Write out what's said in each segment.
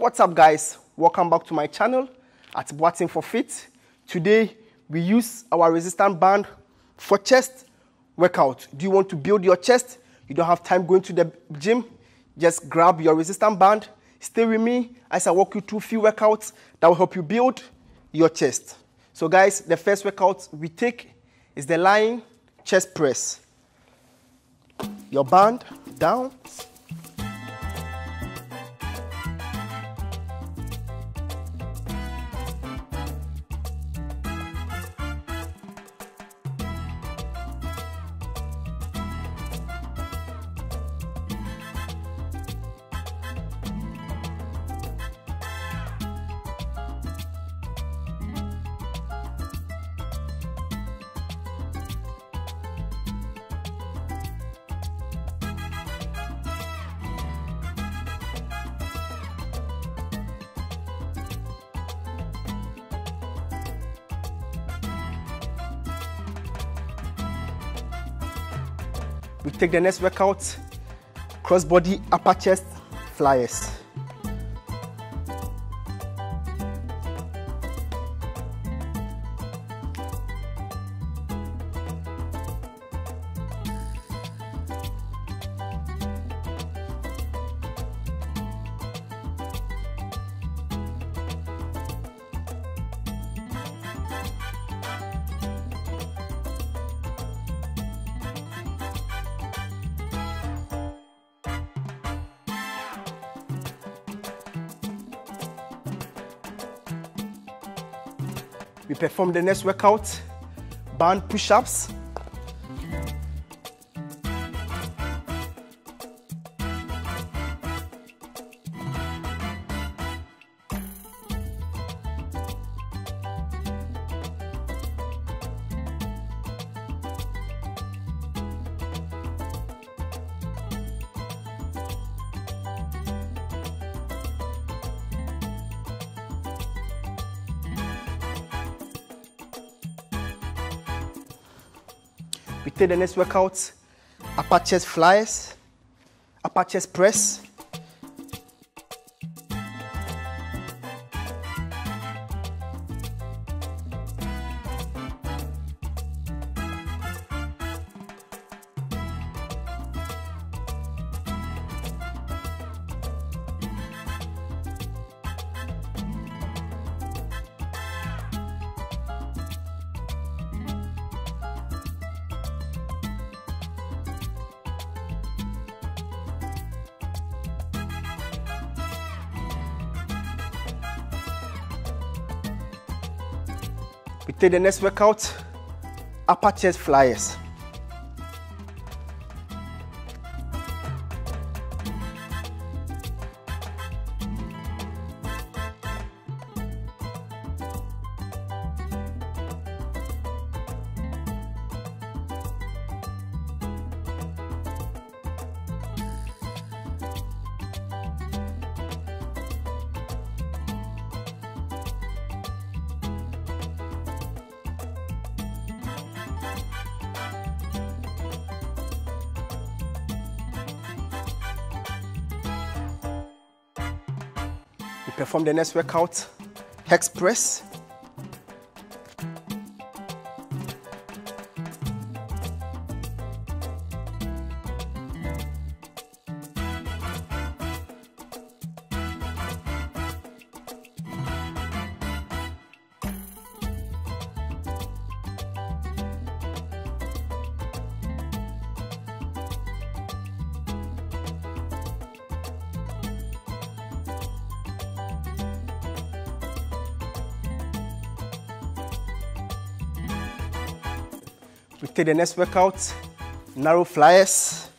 What's up guys? Welcome back to my channel at Boateng for Fit. Today we use our resistance band for chest workout. Do you want to build your chest? You don't have time going to the gym? Just grab your resistance band, stay with me as I walk you through few workouts that will help you build your chest. So guys, the first workout we take is the lying chest press. Your band down, We take the next workout, crossbody upper chest flyers. We perform the next workout, band push-ups. We take the next workout, upper chest flyers, upper chest press. We take the next workout, upper chest flyers. We perform the next workout, hex press. We take the next workout, narrow flyers.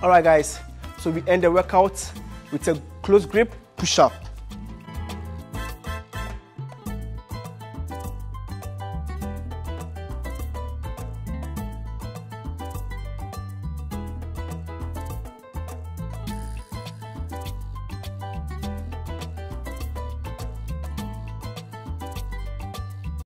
All right, guys. So we end the workout with a close grip push up.